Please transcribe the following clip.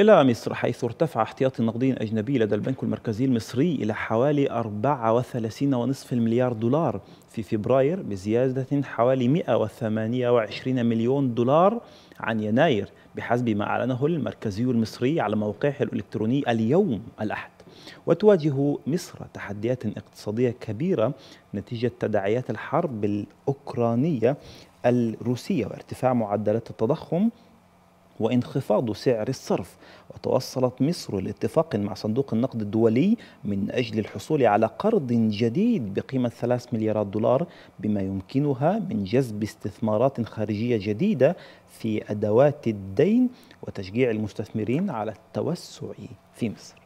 إلى مصر حيث ارتفع احتياطي النقدي الأجنبي لدى البنك المركزي المصري إلى حوالي 34.5 مليار دولار في فبراير بزيادة حوالي 128 مليون دولار عن يناير بحسب ما أعلنه المركزي المصري على موقعه الإلكتروني اليوم الأحد. وتواجه مصر تحديات اقتصادية كبيرة نتيجة تداعيات الحرب الأوكرانية الروسية وارتفاع معدلات التضخم وانخفاض سعر الصرف. وتوصلت مصر لاتفاق مع صندوق النقد الدولي من أجل الحصول على قرض جديد بقيمة 3 مليارات دولار بما يمكنها من جذب استثمارات خارجية جديدة في أدوات الدين وتشجيع المستثمرين على التوسع في مصر.